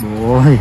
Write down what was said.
โอ้ย